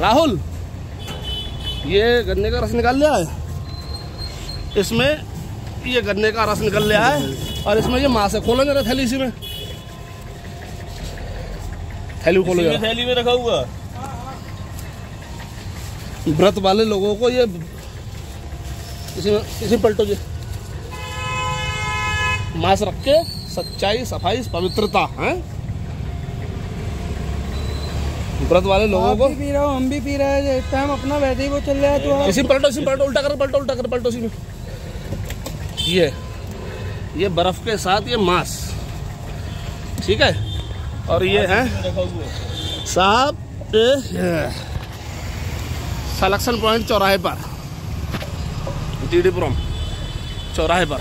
राहुल ये गन्ने का रस निकाल लिया है? इसमें ये गन्ने का रस निकल लिया है और इसमें ये मांस है खोलो जरा थैली इसी में। थैली खोलो जरा। थैली में रखा हुआ। व्रत वाले लोगों को ये इसी में इसी पलटो जी। मांस रख के सच्चाई सफ़ाई पवित्रता है? व्रत वाले लोगों को। पी रहे हो हम भी पी रहे हैं इस टाइम अपना वैसे ही वो चल रहा है तो इसी पलटो इसी पलटो उल्टा कर पलटो उल्टा कर पलटो इसी में। ये ये बर्फ़ के साथ ये मांस। ठीक है? और ये है साहब सलेक्शन पॉइंट चौराहे पर जीडीपुरम चौराहे पर।